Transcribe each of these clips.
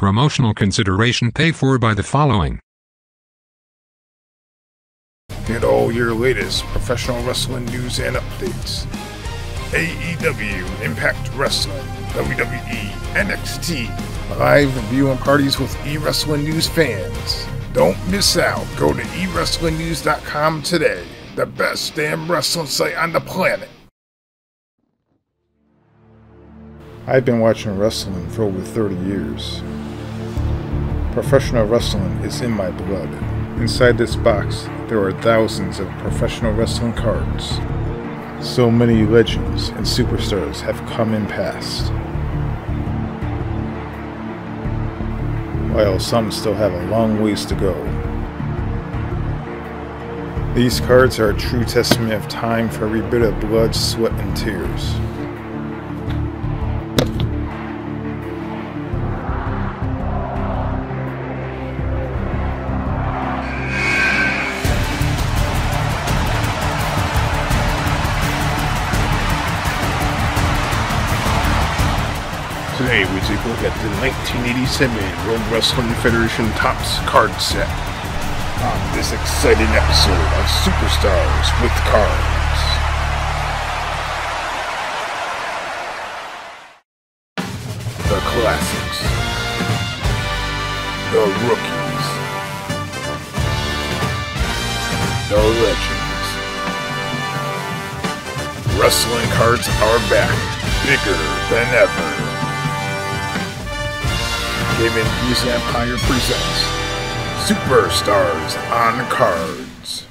Promotional consideration paid for by the following. Get all your latest professional wrestling news and updates. AEW, Impact Wrestling, WWE, NXT, live and viewing parties with eWrestling News fans. Don't miss out. Go to eWrestlingNews.com today, the best damn wrestling site on the planet. I've been watching wrestling for over 30 years. Professional wrestling is in my blood. Inside this box, there are thousands of professional wrestling cards. So many legends and superstars have come and passed. While some still have a long ways to go. These cards are a true testament of time for every bit of blood, sweat, and tears. At the 1987 World Wrestling Federation Topps card set. On this exciting episode of Superstars with Cards. The classics. The rookies. The legends. Wrestling cards are back, bigger than ever. Game News Empire presents Superstars on Cards.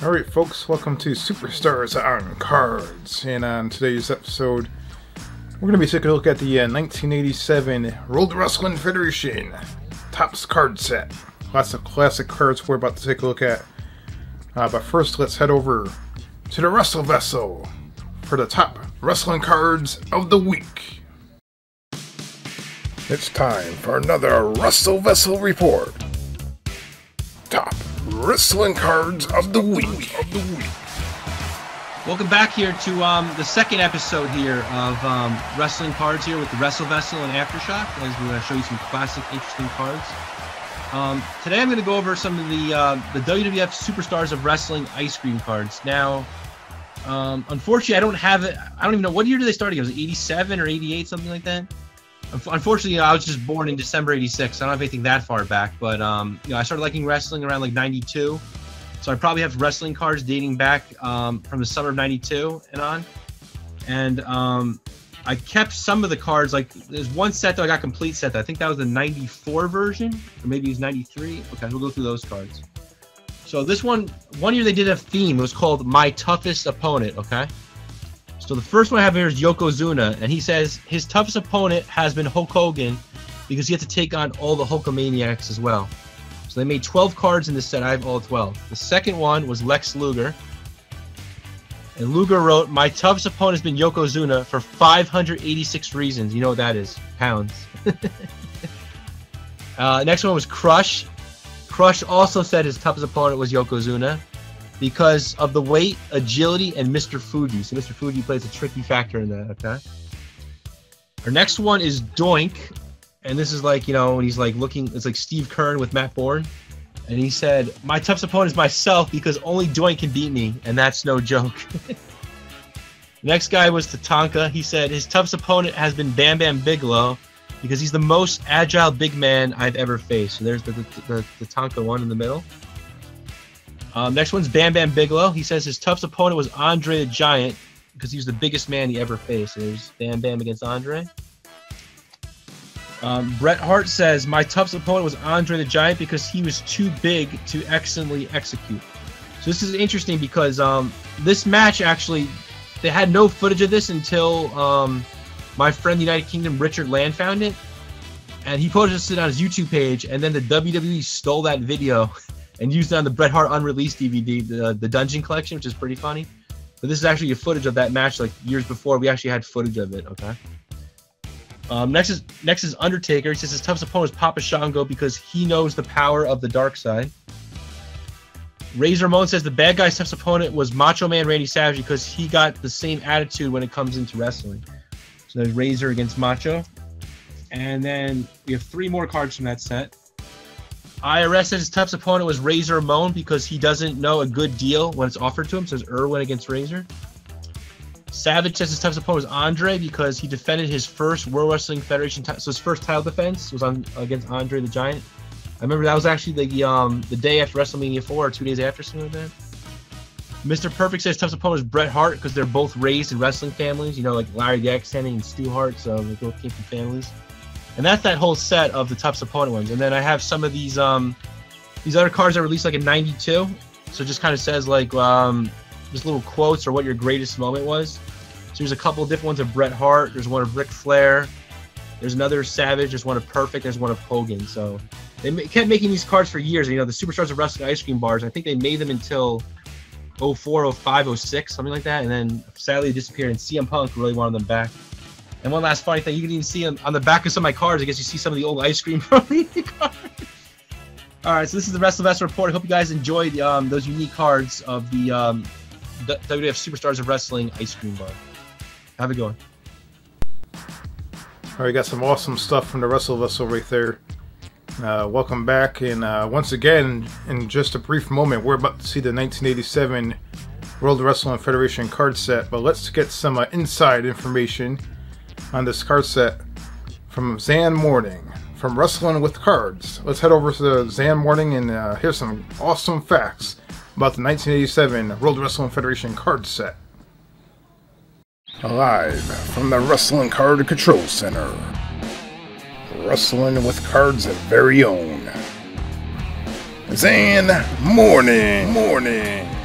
Alright, folks, welcome to Superstars on Cards. And on today's episode, we're going to be taking a look at the uh, 1987 World Wrestling Federation Topps card set. Lots of classic cards we're about to take a look at. Uh, but first, let's head over to the Wrestle Vessel for the top wrestling cards of the week. It's time for another Wrestle Vessel report. Top wrestling cards of the week. Of the week. Welcome back here to um, the second episode here of um, Wrestling Cards here with the Wrestle Vessel and Aftershock as to show you some classic, interesting cards. Um, today I'm going to go over some of the uh, the WWF Superstars of Wrestling ice cream cards. Now, um, unfortunately, I don't have it. I don't even know what year did they start again. Was it 87 or 88, something like that? Unfortunately, I was just born in December '86. I don't have anything that far back, but um, you know, I started liking wrestling around like '92, so I probably have wrestling cards dating back um, from the summer of '92 and on. And um, I kept some of the cards. Like there's one set that I got complete set. That I think that was the '94 version, or maybe it was '93. Okay, we'll go through those cards. So this one, one year they did a theme. It was called "My Toughest Opponent." Okay. So the first one I have here is Yokozuna, and he says his toughest opponent has been Hulk Hogan because he had to take on all the Hulkamaniacs as well. So they made 12 cards in this set. I have all 12. The second one was Lex Luger. And Luger wrote, My toughest opponent has been Yokozuna for 586 reasons. You know what that is? Pounds. uh, next one was Crush. Crush also said his toughest opponent was Yokozuna because of the weight, agility, and Mr. Fuji. So Mr. Fuji plays a tricky factor in that. Okay. Our next one is Doink, and this is like you know when he's like looking. It's like Steve Keirn with Matt Borne. and he said, "My toughest opponent is myself because only Doink can beat me, and that's no joke." Next guy was Tatanka. He said his toughest opponent has been Bam Bam Bigelow because he's the most agile big man I've ever faced. So there's the, the, the, the Tonka one in the middle. Um, next one's Bam Bam Bigelow. He says his toughest opponent was Andre the Giant because he was the biggest man he ever faced. There's Bam Bam against Andre. Um, Bret Hart says my toughest opponent was Andre the Giant because he was too big to excellently execute. So this is interesting because um, this match actually they had no footage of this until um, my friend the United Kingdom Richard Land found it, and he posted it on his YouTube page, and then the WWE stole that video and used on the Bret Hart unreleased DVD, the the Dungeon Collection, which is pretty funny. But this is actually a footage of that match like years before. We actually had footage of it. Okay. Um, next is next is Undertaker. He says his toughest opponent is Papa Shango because he knows the power of the dark side. Razor Ramon says the bad guy's toughest opponent was Macho Man Randy Savage because he got the same attitude when it comes into wrestling. So there's Razor against Macho. And then we have three more cards from that set. IRS says his toughest opponent was Razor Ramon because he doesn't know a good deal when it's offered to him. Says Irwin against Razor. Savage says his toughest opponent was Andre because he defended his first World Wrestling Federation title. So his first title defense was on against Andre the Giant. I remember that was actually the um the day after WrestleMania 4 or two days after something like that. Mr. Perfect says toughest opponent is Bret Hart because they're both raised in wrestling families. You know, like Larry the Axe Hennig and Stu Hart, so they both came from families. And that's that whole set of the top opponent ones. And then I have some of these um these other cards that released like in '92. So it just kind of says like um just little quotes or what your greatest moment was. So there's a couple of different ones of Bret Hart. There's one of Ric Flair. There's another Savage. There's one of Perfect. There's one of Hogan. So they kept making these cards for years. You know, the Superstars of Wrestling ice cream bars. I think they made them until 04, 05, 06, something like that. And then sadly disappeared. And CM Punk really wanted them back. And one last funny thing, you can even see on, on the back of some of my cards, I guess you see some of the old ice cream from the cards. All right, so this is the Wrestle Vessel report. I hope you guys enjoyed um, those unique cards of the um, WWF Superstars of Wrestling ice cream bar. Have a good one. All right, got some awesome stuff from the Wrestle Vessel right there. Uh, welcome back, and uh, once again, in just a brief moment, we're about to see the 1987 World Wrestling Federation card set. But let's get some uh, inside information on this card set from Zan Morning from Wrestling with Cards. Let's head over to Zan Morning and uh, here's some awesome facts about the 1987 World Wrestling Federation card set. Live from the Wrestling Card Control Center. Wrestling with Cards' very own. Zan Morning. Morning. Morning.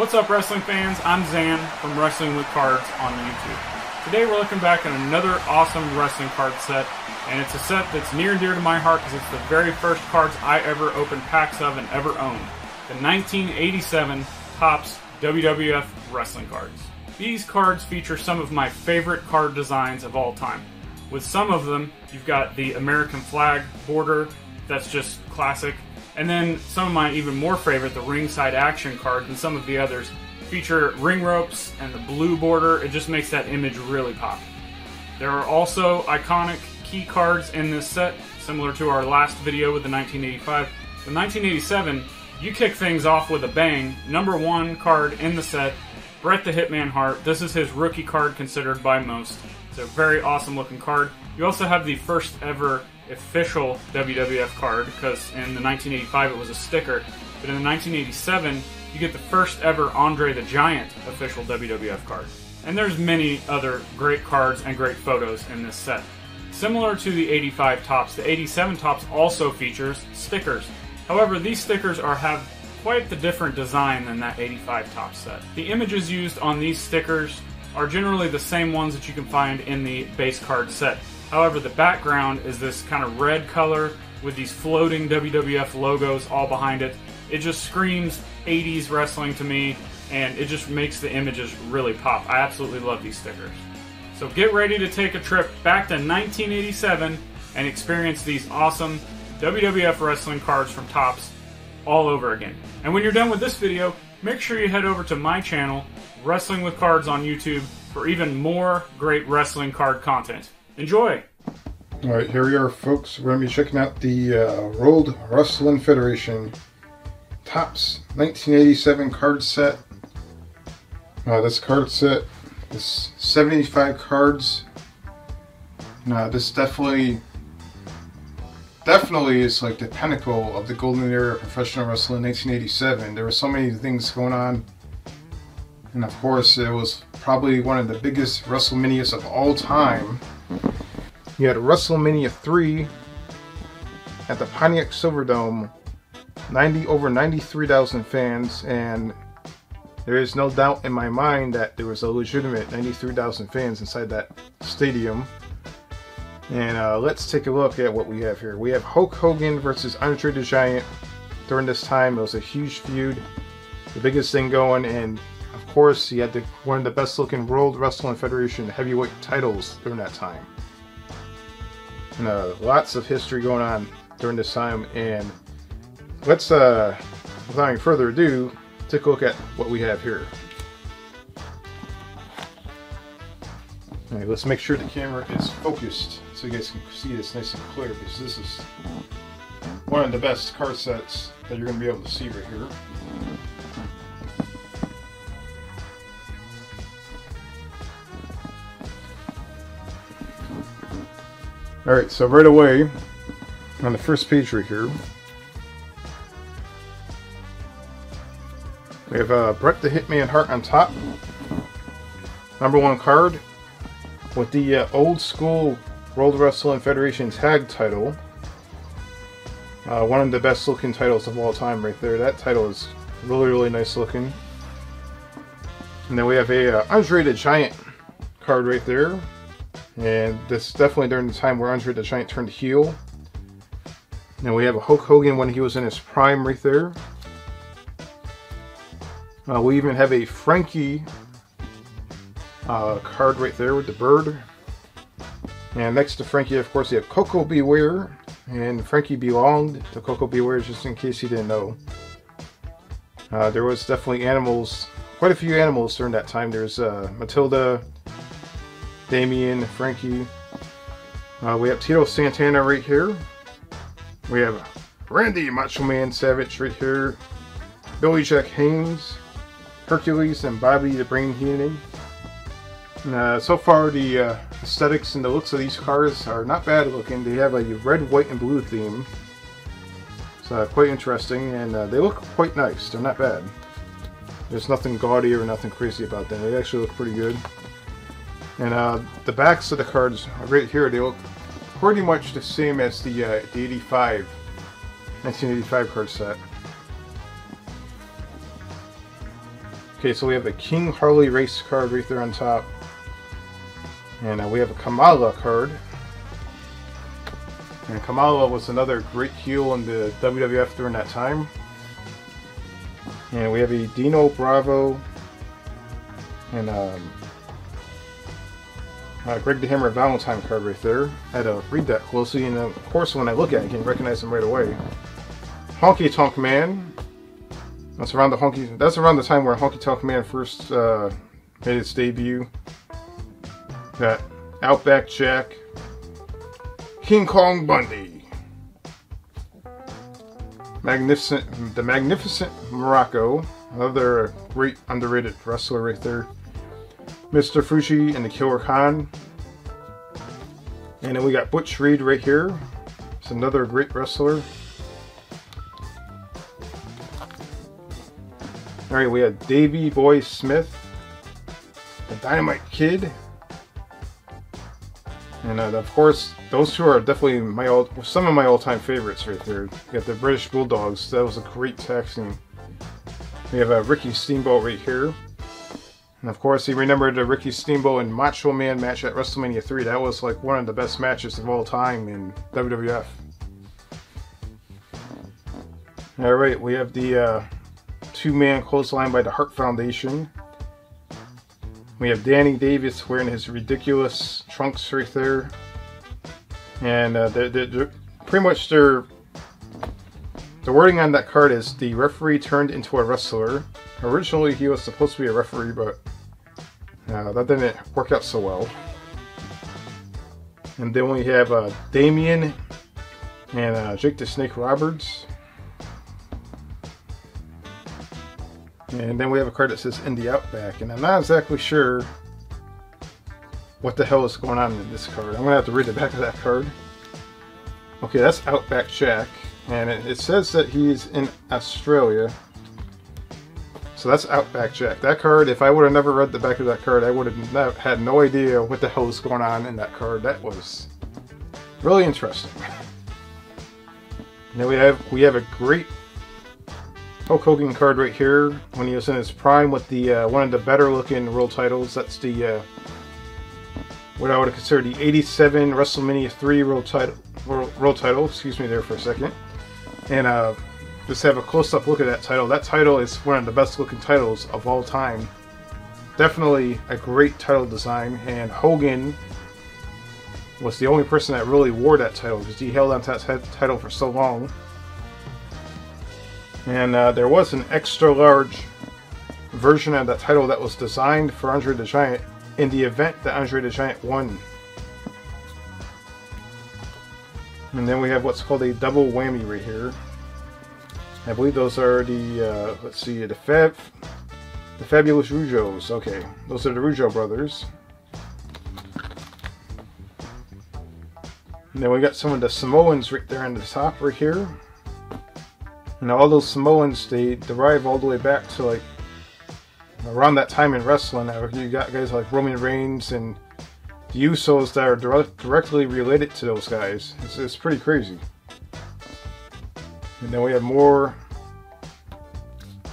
What's up, wrestling fans? I'm Zan from Wrestling with Cards on YouTube. Today we're looking back at another awesome wrestling card set, and it's a set that's near and dear to my heart because it's the very first cards I ever opened packs of and ever owned. The 1987 Topps WWF wrestling cards. These cards feature some of my favorite card designs of all time. With some of them, you've got the American flag border, that's just classic. And then some of my even more favorite, the ringside action card, and some of the others feature ring ropes and the blue border. It just makes that image really pop. There are also iconic key cards in this set, similar to our last video with the 1985. The 1987 you kick things off with a bang. Number one card in the set, Bret the Hitman Hart. This is his rookie card considered by most. It's a very awesome looking card. You also have the first ever official WWF card because in the 1985 it was a sticker, but in the 1987 you get the first ever Andre the Giant official WWF card. And there's many other great cards and great photos in this set. Similar to the 85 Topps, the 87 Topps also features stickers. However, these stickers are have quite the different design than that 85 top set. The images used on these stickers are generally the same ones that you can find in the base card set. However, the background is this kind of red color with these floating WWF logos all behind it. It just screams 80s wrestling to me, and it just makes the images really pop. I absolutely love these stickers. So get ready to take a trip back to 1987 and experience these awesome WWF wrestling cards from Topps all over again. And when you're done with this video, make sure you head over to my channel, Wrestling with Cards on YouTube, for even more great wrestling card content. Enjoy! Alright, here we are, folks. We're going to be checking out the uh, World Wrestling Federation Topps 1987 card set. Uh, this card set is 75 cards. Now, this definitely definitely is like the pinnacle of the golden era of professional wrestling in 1987. There were so many things going on. And of course, it was probably one of the biggest WrestleManias of all time. You had WrestleMania 3 at the Pontiac Silverdome, 90 over 93,000 fans, and there is no doubt in my mind that there was a legitimate 93,000 fans inside that stadium. And uh, let's take a look at what we have here. We have Hulk Hogan versus Andre the Giant. During this time, it was a huge feud, the biggest thing going, and course, he had the, one of the best-looking World Wrestling Federation heavyweight titles during that time. And uh, lots of history going on during this time, and let's, uh, without any further ado, take a look at what we have here. Alright, let's make sure the camera is focused so you guys can see this nice and clear because this is one of the best card sets that you're going to be able to see right here. Alright, so right away, on the first page right here, we have uh, Bret the Hitman Hart on top. Number one card with the uh, old school World Wrestling Federation tag title. Uh, one of the best looking titles of all time right there. That title is really, really nice looking. And then we have a uh, Andre the Giant card right there. And this is definitely during the time where Andre the Giant turned heel. And we have a Hulk Hogan when he was in his prime right there. Uh, we even have a Frankie uh, card right there with the bird. And next to Frankie, of course, you have Koko B. Ware. And Frankie belonged to Koko B. Ware, just in case you didn't know. Uh, there was definitely animals, quite a few animals during that time. There's uh, Matilda, Damien, Frankie. Uh, we have Tito Santana right here. We have Randy Macho Man Savage right here. Billy Jack Haynes, Hercules, and Bobby the Brain Heenan. Uh, so far, the uh, aesthetics and the looks of these cars are not bad looking. They have a red, white, and blue theme. It's uh, quite interesting, and uh, they look quite nice. They're not bad. There's nothing gaudy or nothing crazy about them. They actually look pretty good. And uh, the backs of the cards right here, they look pretty much the same as the, uh, the 85, 1985 card set. Okay, so we have a King Harley race card right there on top. And uh, we have a Kamala card. And Kamala was another great heel in the WWF during that time. And we have a Dino Bravo and um, uh, Greg the Hammer Valentine card right there. I had to read that closely, and of course, when I look at it, you can recognize him right away. Honky Tonk Man. That's around the honky. That's around the time where Honky Tonk Man first uh, made its debut. Got Outback Jack, King Kong Bundy, Magnificent, the Magnificent Muraco, another great underrated wrestler right there. Mr. Fuji and the Killer Khan. And then we got Butch Reed right here. It's another great wrestler. Alright, we have Davey Boy Smith, the Dynamite Kid. And uh, of course, those two are definitely my old, some of my all-time favorites right there. Got the British Bulldogs. That was a great tag team. We have a Ricky Steamboat right here. And of course, he remembered the Ricky Steamboat and Macho Man match at WrestleMania 3. That was like one of the best matches of all time in WWF. Alright, we have the uh, two-man clothesline by the Hart Foundation. We have Danny Davis wearing his ridiculous trunks right there. And uh, they're, they're pretty much their the wording on that card is the referee turned into a wrestler. Originally, he was supposed to be a referee, but uh, that didn't work out so well. And then we have uh, Damien and uh, Jake the Snake Roberts. And then we have a card that says In the Outback, and I'm not exactly sure what the hell is going on in this card. I'm going to have to read the back of that card. Okay, that's Outback Jack, and it, it says that he's in Australia. So that's Outback Jack. That card, if I would have never read the back of that card, I would have had no idea what the hell is going on in that card. That was really interesting. Now we have we have a great Hulk Hogan card right here when he was in his prime with the uh, one of the better looking world titles. That's the uh, what I would consider the 87 WrestleMania 3 world title. World, world title. Excuse me there for a second. And uh, just have a close-up look at that title. That title is one of the best looking titles of all time. Definitely a great title design. And Hogan was the only person that really wore that title because he held on to that title for so long. And uh, there was an extra large version of that title that was designed for Andre the Giant in the event that Andre the Giant won. And then we have what's called a double whammy right here. I believe those are the, uh, let's see, the Fab, the Fabulous Rougeaus. Okay, those are the Rougeau brothers. And then we got some of the Samoans right there on the top right here. And all those Samoans, they derive all the way back to like around that time in wrestling. You got guys like Roman Reigns and the Usos that are direct, directly related to those guys. It's, it's pretty crazy. And then we have more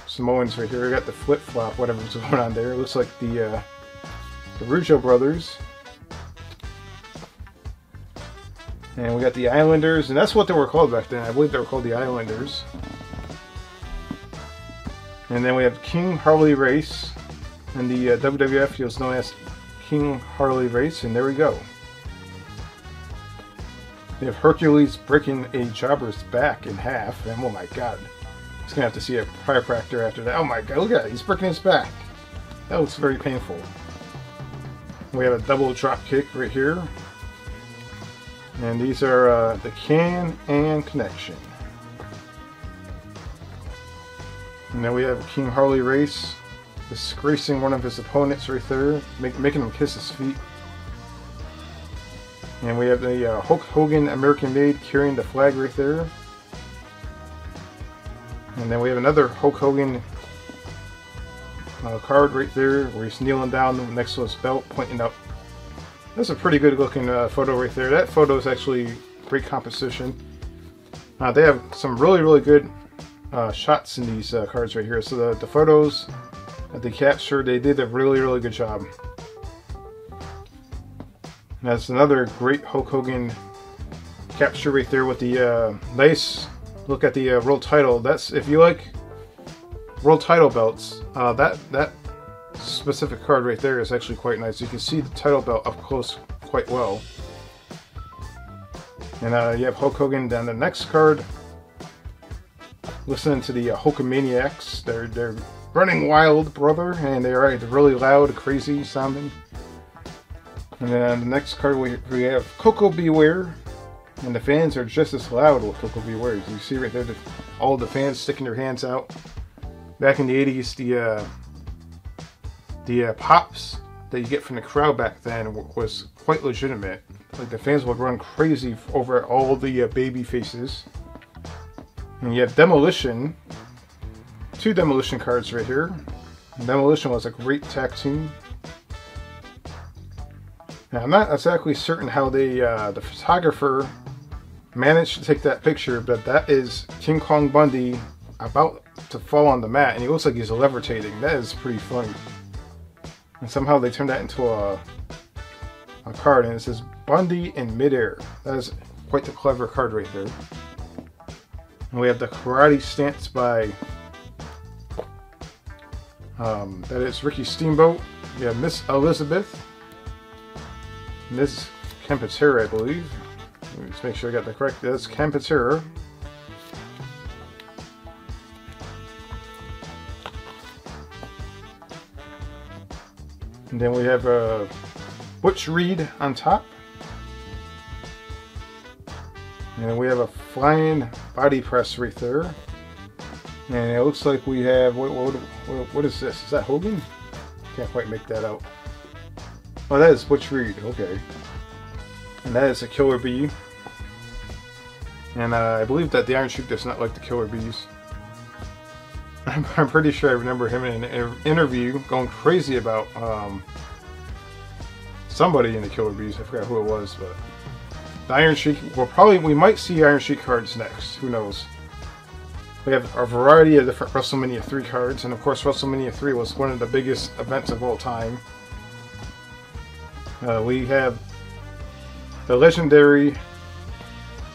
Samoans right here. We got the flip flop, whatever's going on there. It looks like the uh, the Rougeau brothers. And we got the Islanders, and that's what they were called back then. I believe they were called the Islanders. And then we have King Harley Race, and the uh, WWF is known as King Harley Race, and there we go. We have Hercules breaking a jobber's back in half, and oh my god. He's gonna have to see a chiropractor after that. Oh my god, look at that, he's breaking his back. That looks very painful. We have a double drop kick right here. And these are uh, the can and connection. And then we have King Harley Race disgracing one of his opponents right there, make, making him kiss his feet. And we have the uh, Hulk Hogan American Made carrying the flag right there. And then we have another Hulk Hogan uh, card right there where he's kneeling down next to his belt pointing up that's a pretty good looking uh, photo right there. That photo is actually great composition. Uh, they have some really, really good uh, shots in these uh, cards right here. So the, the photos that they captured, they did a really, really good job. That's another great Hulk Hogan capture right there with the uh, nice look at the uh, world title. That's if you like world title belts, that that specific card right there is actually quite nice. You can see the title belt up close quite well. And uh, you have Hulk Hogan down the next card. Listening to the uh, Hulkamaniacs. They're, they're running wild, brother, and they're really loud, crazy sounding. And then on the next card we, we have Koko B. Ware. And the fans are just as loud with Koko B. Ware. You see right there, the, all the fans sticking their hands out. Back in the 80s, the uh, the uh, pops that you get from the crowd back then was quite legitimate. Like the fans would run crazy over all the uh, baby faces. And you have Demolition, two Demolition cards right here. Demolition was a great tag team. Now, I'm not exactly certain how they, uh, the photographer managed to take that picture, but that is King Kong Bundy about to fall on the mat, and he looks like he's levitating. That is pretty funny. And somehow they turned that into a, a card, and it says Bundy in midair. That is quite the clever card right there. And we have the Karate Stance by, um, that is Ricky Steamboat. We have Miss Elizabeth, Miss Kempatera, I believe. Let's make sure I got the correct. That's Kempatera. And then we have a uh, Butch Reed on top. And we have a flying body press right there. And it looks like we have, what, what, what is this? Is that Hogan? Can't quite make that out. Oh, that is Butch Reed, okay. And that is a Killer Bee. And uh, I believe that the Iron Sheik does not like the Killer Bees. I'm, I'm pretty sure I remember him in an interview going crazy about um, somebody in the Killer Bees. I forgot who it was, but the Iron Sheik. Well, probably we might see Iron Sheik cards next. Who knows? We have a variety of different WrestleMania 3 cards, and of course, WrestleMania 3 was one of the biggest events of all time. Uh, we have the legendary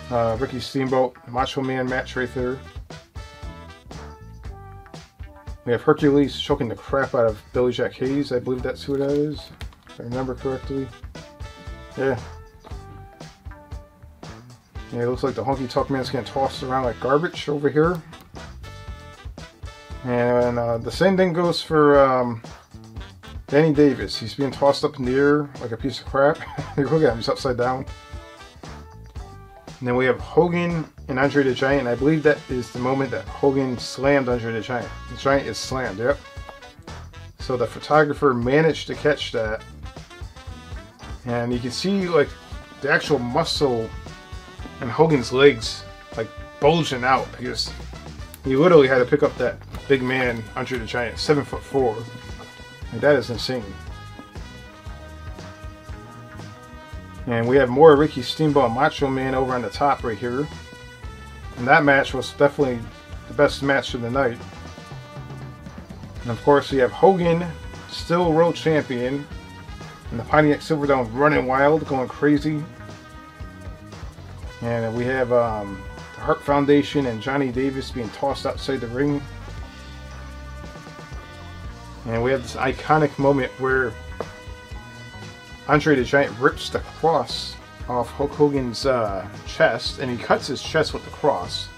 uh, Ricky Steamboat Macho Man match right there. We have Hercules choking the crap out of Billy Jack Haynes. I believe that's who that is, if I remember correctly. Yeah. Yeah, it looks like the Honky Tonk Man's getting tossed around like garbage over here. And uh, the same thing goes for um, Danny Davis. He's being tossed up in the air like a piece of crap. Look at him, he's upside down. And then we have Hogan and Andre the Giant. I believe that is the moment that Hogan slammed Andre the Giant. The Giant is slammed, yep. So the photographer managed to catch that. And you can see like the actual muscle and Hogan's legs like bulging out because he literally had to pick up that big man Andre the Giant, seven foot four. Like, that is insane. And we have more Ricky Steamboat Macho Man over on the top right here. And that match was definitely the best match of the night. And of course we have Hogan, still world champion. And the Pontiac Silverdome running wild, going crazy. And we have um, the Hart Foundation and Johnny Davis being tossed outside the ring. And we have this iconic moment where Andre the Giant rips the cross off Hulk Hogan's uh, chest, and he cuts his chest with the cross.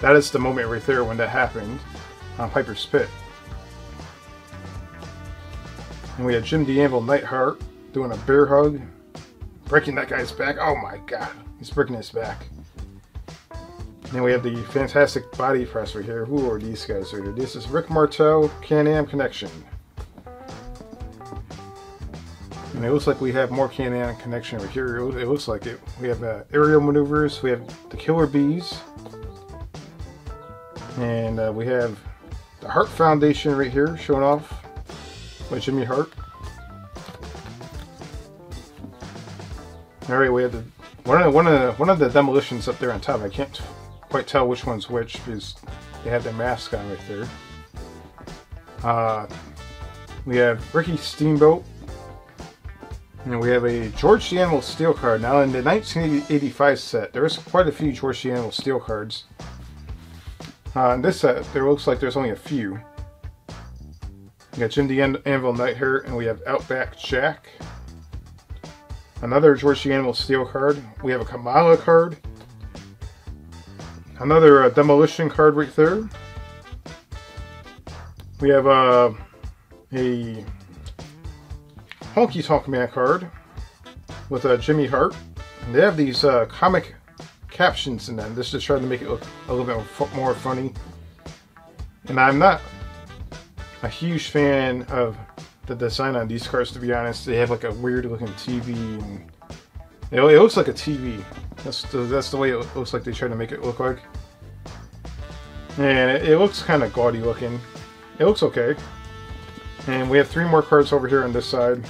That is the moment right there when that happened on Piper's Pit. And we had Jim the Anvil Neidhart doing a bear hug, breaking that guy's back. Oh my god, he's breaking his back. And then we have the fantastic body press right here. Who are these guys right here? This is Rick Martel, Can-Am Connection. And it looks like we have more Can-Am Connection over here. It looks like it. We have uh, aerial maneuvers. We have the Killer Bees. And uh, we have the Hart Foundation right here showing off by Jimmy Hart. All right, we have the one of the, one of the, one of the demolitions up there on top. I can't quite tell which one's which because they have their mask on right there. Uh, we have Ricky Steamboat. And we have a George the Animal Steele card. Now in the 1985 set, there's quite a few George the Animal Steele cards. Uh, in this set, there looks like there's only a few. We got Jim the Anvil Neidhart, and we have Outback Jack. Another George the Animal Steele card. We have a Kamala card. Another uh, demolition card right there. We have uh, a Honky Tonk Man card with uh, Jimmy Hart. And they have these uh, comic captions in them. This is trying to make it look a little bit more funny. And I'm not a huge fan of the design on these cards, to be honest. They have like a weird looking TV. And it, it looks like a TV. That's the, that's the way it looks like they try to make it look like. And it, it looks kind of gaudy looking. It looks okay. And we have three more cards over here on this side.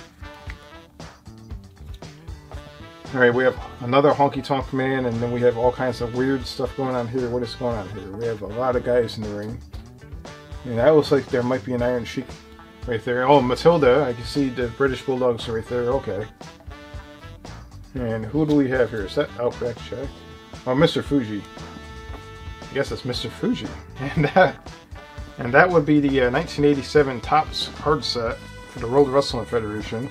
Alright, we have another Honky Tonk Man, and then we have all kinds of weird stuff going on here. What is going on here? We have a lot of guys in the ring. And that looks like there might be an Iron Sheik right there. Oh, Matilda. I can see the British Bulldogs right there. Okay. And who do we have here? Is that Outback Jack? Oh, Mr. Fuji. I guess it's Mr. Fuji. And that, and that would be the uh, 1987 Topps card set for the World Wrestling Federation.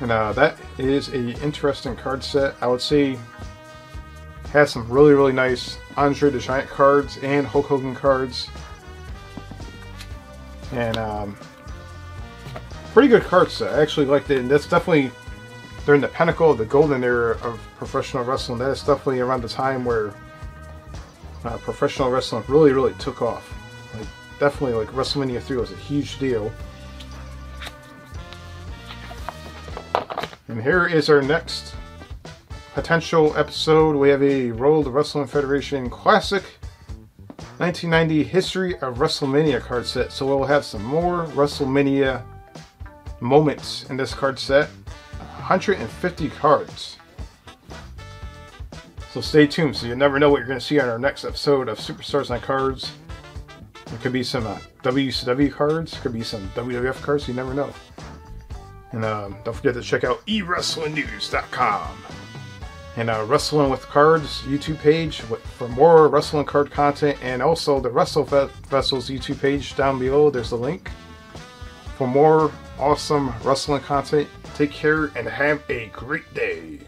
And uh, that is a interesting card set. I would say has some really, really nice Andre the Giant cards and Hulk Hogan cards. And um, pretty good card set. I actually liked it. And that's definitely during the pinnacle of the golden era of professional wrestling. That is definitely around the time where uh, professional wrestling really, really took off. Like, definitely, like WrestleMania 3 was a huge deal. And here is our next potential episode. We have a World Wrestling Federation Classic 1990 History of WrestleMania card set. So we'll have some more WrestleMania moments in this card set. 150 cards. So stay tuned, so you never know what you're going to see on our next episode of Superstars on Cards. It could be some uh, WCW cards, could be some WWF cards, you never know. And um, don't forget to check out eWrestlingNews.com and uh, Wrestling with Cards YouTube page for more wrestling card content, and also the Wrestle Vessels YouTube page down below. There's a link for more awesome wrestling content. Take care and have a great day.